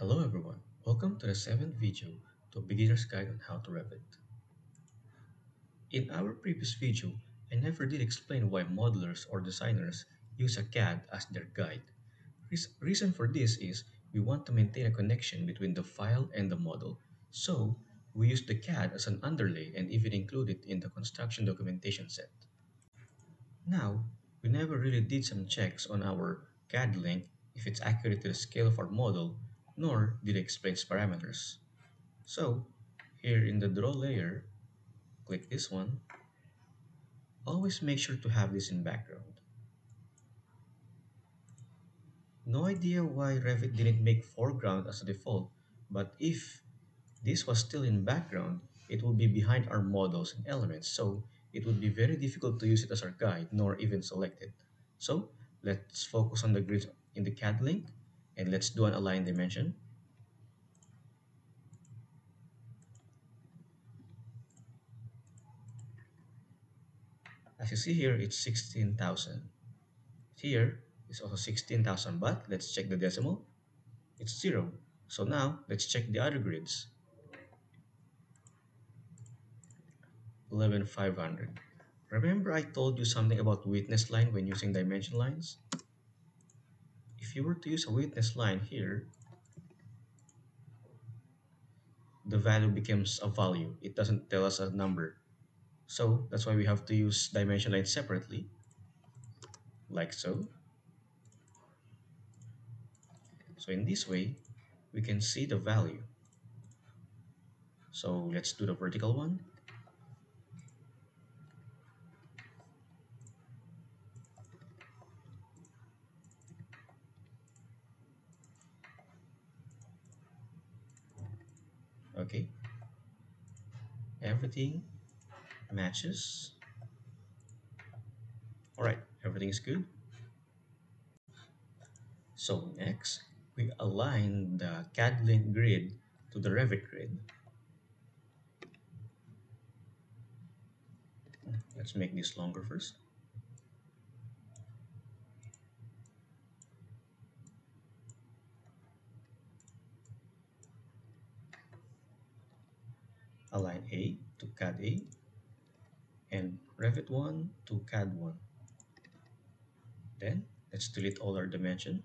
Hello everyone, welcome to the seventh video to Beginner's Guide on How to Revit. In our previous video, I never did explain why modelers or designers use a CAD as their guide. Reas- reason for this is we want to maintain a connection between the file and the model, so we use the CAD as an underlay and even include it in the construction documentation set. Now, we never really did some checks on our CAD link if it's accurate to the scale of our model, nor did it explain its parameters. So, here in the draw layer, click this one. Always make sure to have this in background. No idea why Revit didn't make foreground as a default, but if this was still in background, it would be behind our models and elements, so it would be very difficult to use it as our guide, nor even select it. So let's focus on the grid in the CAD link, and let's do an align dimension. As you see here, it's 16,000. Here is also 16,000, but let's check the decimal. It's zero. So now let's check the other grids. 11,500. Remember I told you something about witness line when using dimension lines? If you were to use a witness line here, the value becomes a value. It doesn't tell us a number. So that's why we have to use dimension line separately, like so. So in this way, we can see the value. So let's do the vertical one. Okay. Everything matches. All right, everything is good. So next, we align the CAD link grid to the Revit grid. Let's make this longer first. Align A to CAD A and Revit 1 to CAD 1. Then let's delete all our dimension.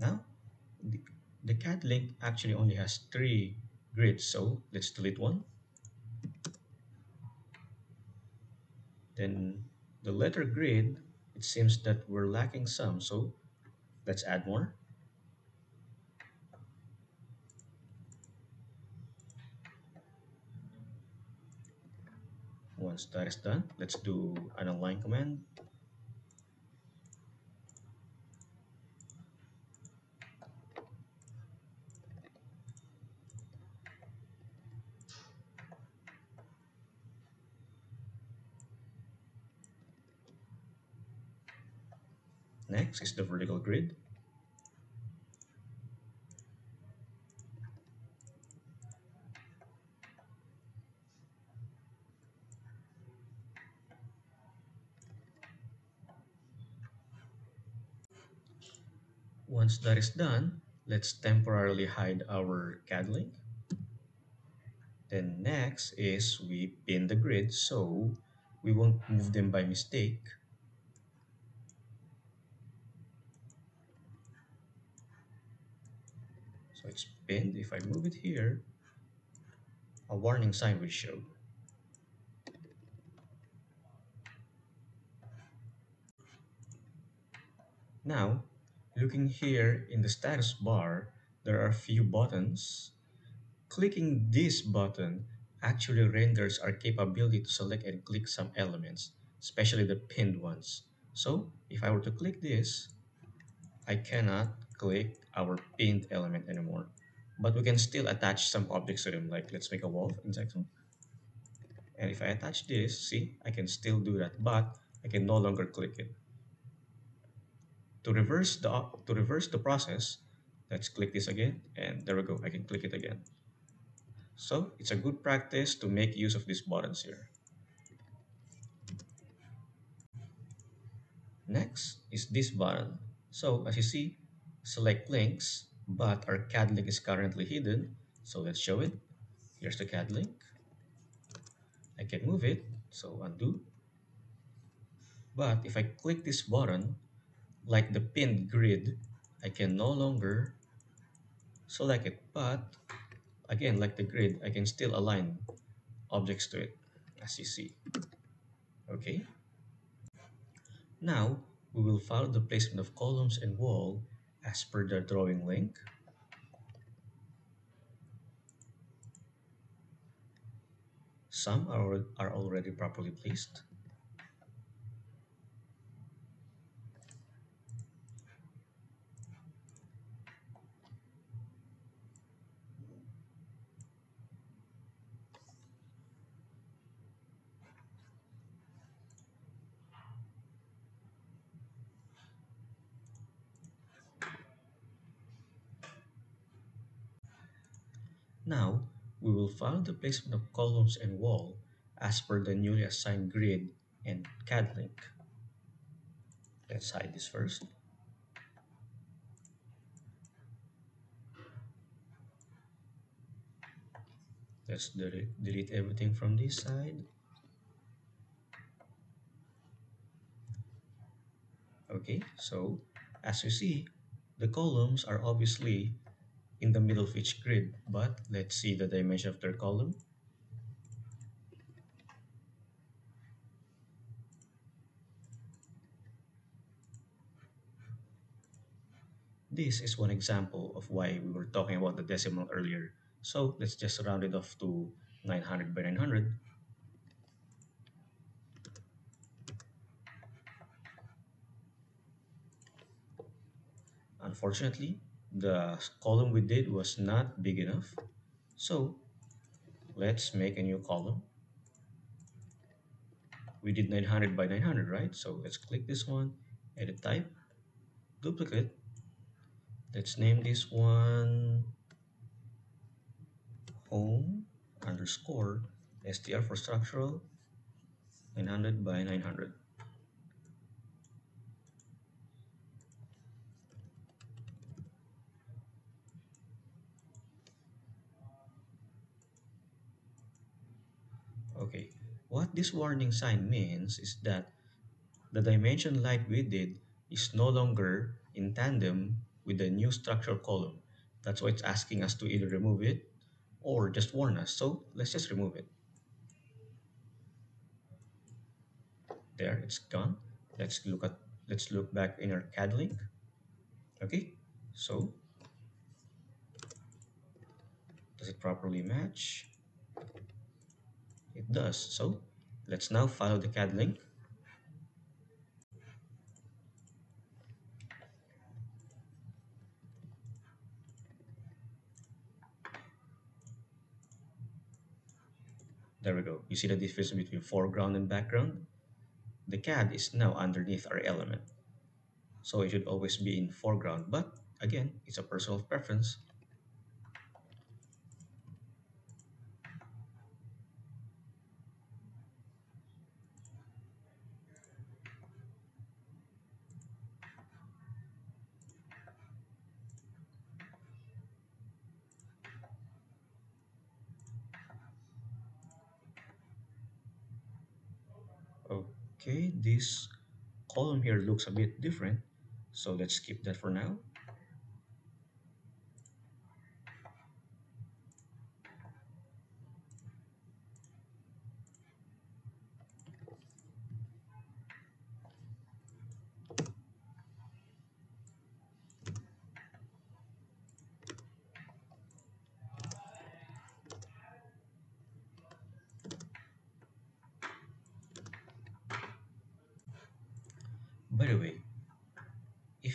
Now, the, the CAD link actually only has three grids, so let's delete one. Then the letter grid, it seems that we're lacking some, so let's add more. Once that is done, let's do an align command. Next is the vertical grid. Once that is done, let's temporarily hide our CAD link. Then next is we pin the grid so we won't move them by mistake. So it's pinned. If I move it here, a warning sign will show. Now, looking here in the status bar, there are a few buttons. Clicking this button actually renders our capability to select and click some elements, especially the pinned ones. So if I were to click this, I cannot click our pinned element anymore. But we can still attach some objects to them, like let's make a wall in Zexo. And if I attach this, see, I can still do that, but I can no longer click it. To reverse the to reverse the process, let's click this again, and there we go, I can click it again. So it's a good practice to make use of these buttons here. Next is this button, So as you see, select links, but our CAD link is currently hidden. So let's show it. Here's the CAD link. I can move it, so undo. But if I click this button, like the pinned grid, I can no longer select it. But again, like the grid, I can still align objects to it, as you see. Okay. Now, we will follow the placement of columns and wall as per the drawing link. Some are, are already properly placed. Now, we will follow the placement of columns and wall as per the newly assigned grid and CAD link. Let's hide this first. Let's delete, delete everything from this side. Okay, so as you see, the columns are obviously in the middle of each grid, but let's see the dimension of their column. This is one example of why we were talking about the decimal earlier. So let's just round it off to 900 by 900. Unfortunately, the column we did was not big enough. So let's make a new column. We did 900 by 900, right? So let's click this one, edit type, duplicate. Let's name this one home underscore str for structural 900 by 900. Okay, what this warning sign means is that the dimension light we did is no longer in tandem with the new structural column. That's why it's asking us to either remove it or just warn us. So let's just remove it. There, it's gone. Let's look at let's look back in our CAD link. Okay, so does it properly match? It does. So let's now follow the CAD link. There we go. You see the difference between foreground and background? The CAD is now underneath our element. So it should always be in foreground, but again, it's a personal preference. Okay, this column here looks a bit different. So let's skip that for now. By the way,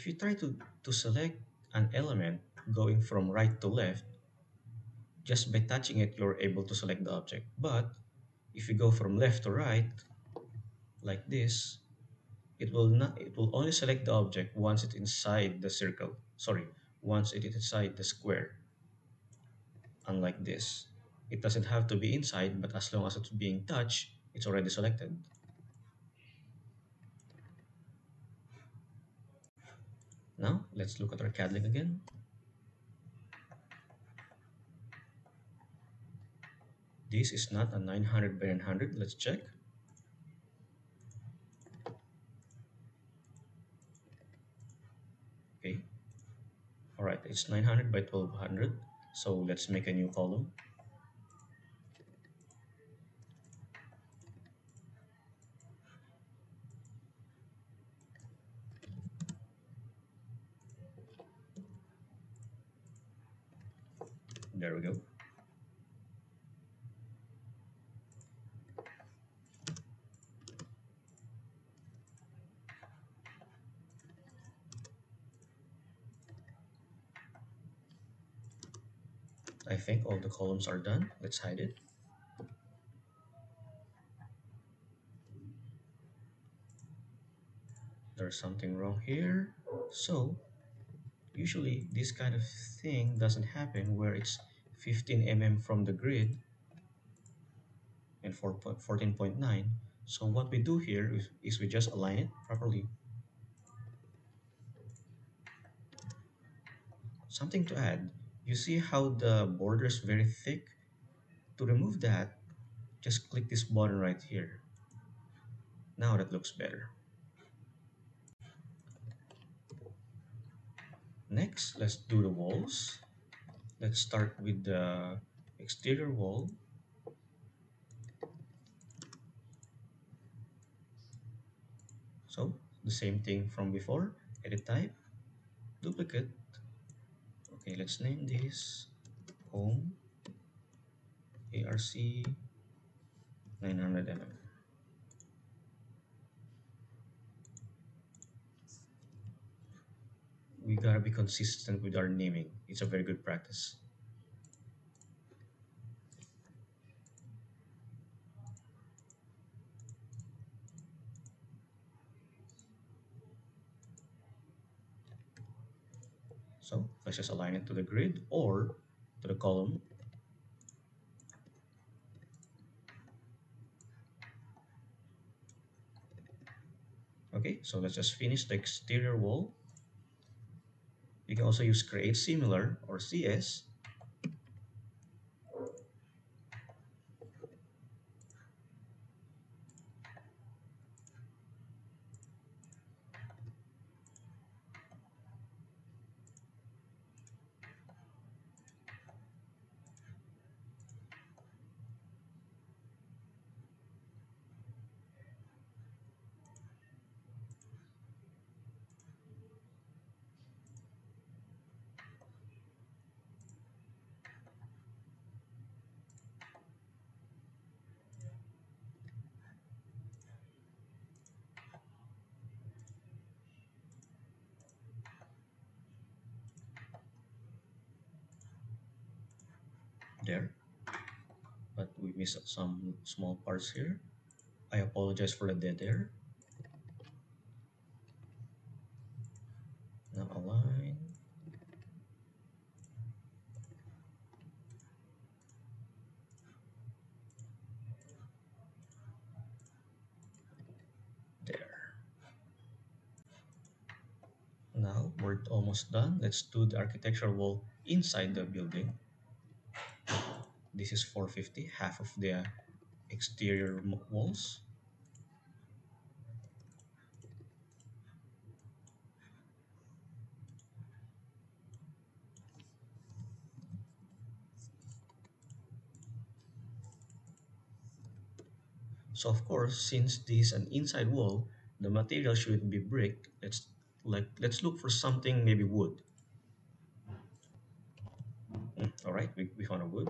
if you try to, to select an element going from right to left, just by touching it, you're able to select the object. But if you go from left to right, like this, it will not it will only select the object once it's inside the circle. Sorry, once it is inside the square. Unlike this. It doesn't have to be inside, but as long as it's being touched, it's already selected. Now, let's look at our CAD again. This is not a 900 by 900. Let's check. Okay. All right, it's 900 by 1200. So let's make a new column. There we go. I think all the columns are done. Let's hide it. There's something wrong here. So, usually this kind of thing doesn't happen where it's 15 mm from the grid and 14.9. So what we do here is, is we just align it properly. Something to add, you see how the border is very thick? To remove that, just click this button right here. Now that looks better. Next, let's do the walls. Let's start with the exterior wall. So, the same thing from before, edit type, duplicate, Okay, let's name this home ARC 900 mm. We gotta be consistent with our naming. It's a very good practice. So let's just align it to the grid or to the column. Okay, so let's just finish the exterior wall. You can also use create similar or CS there. But we missed some small parts here. I apologize for the dead air. Now align there. Now we're almost done. Let's do the architectural wall inside the building this is 450 half of the exterior walls. So of course since this is an inside wall the material should be brick. Let's like let's look for something maybe wood. Mm, all right we, we found a wood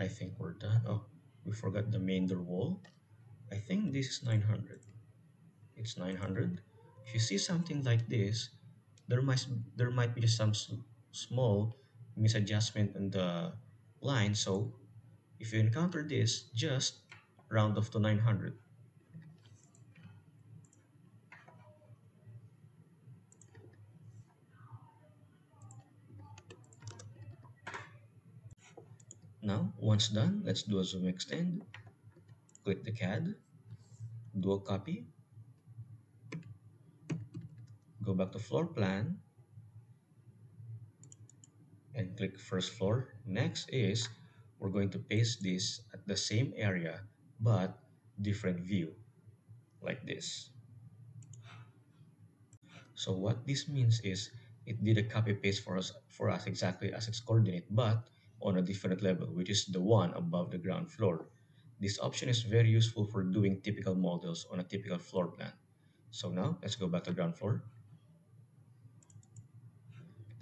I think we're done. Oh, we forgot the main door wall. I think this is 900. It's 900. If you see something like this, there might there might be some small misadjustment in the line. So if you encounter this, just round off to 900. Now, once done, let's do a zoom extend. Click the CAD, do a copy, go back to floor plan, and click first floor. Next is we're going to paste this at the same area but different view like this. So what this means is it did a copy paste for us for us exactly as its coordinate but on a different level which is the one above the ground floor. This option is very useful for doing typical models on a typical floor plan. So now let's go back to ground floor.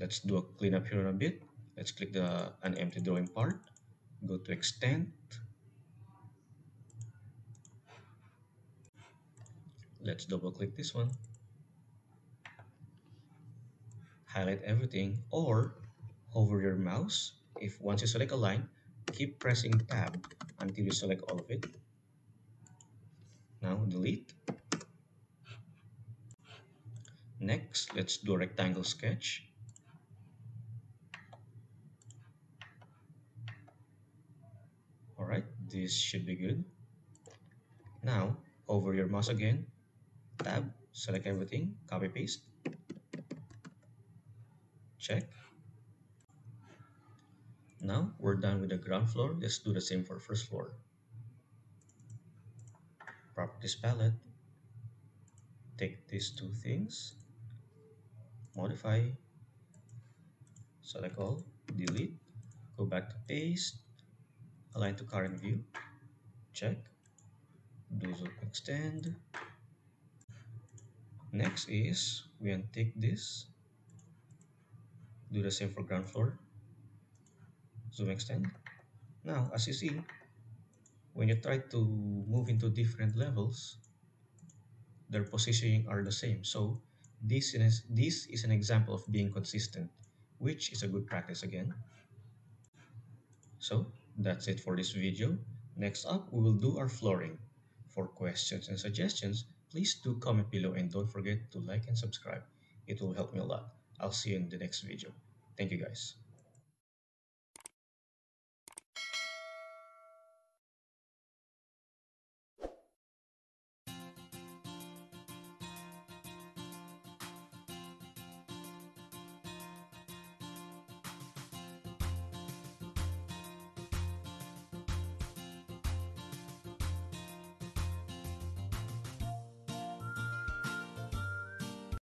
Let's do a cleanup here a bit. Let's click the an empty drawing part. Go to extend. Let's double click this one. Highlight everything or hover your mouse. If once you select a line, keep pressing tab until you select all of it. Now delete. Next, let's do a rectangle sketch. Alright, this should be good. Now, over your mouse again, tab, select everything, copy paste. Check. Now, we're done with the ground floor. Let's do the same for first floor. Properties palette. Take these two things, modify, select all, delete, go back to paste, align to current view, check, do zoom extend. Next is we untick this, do the same for ground floor, zoom extend. Now, as you see, when you try to move into different levels, their positioning are the same. So this is, this is an example of being consistent, which is a good practice again. So that's it for this video. Next up, we will do our flooring. For questions and suggestions, please do comment below and don't forget to like and subscribe. It will help me a lot. I'll see you in the next video. Thank you guys.